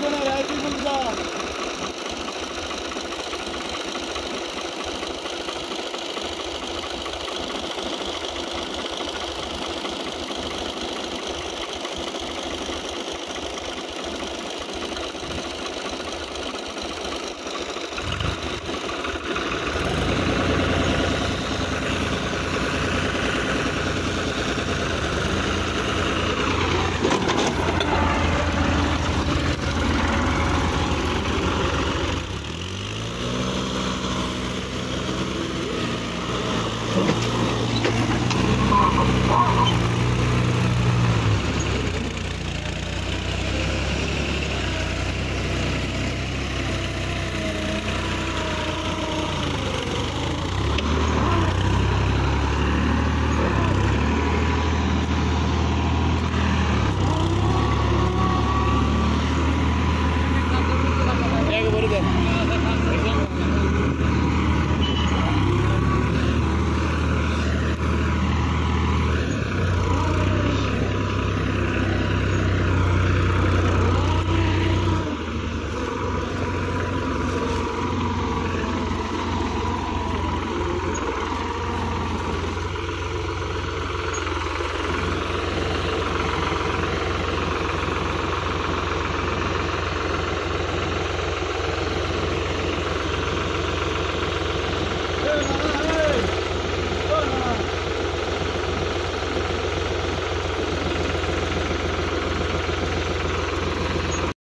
过来，来，听什么？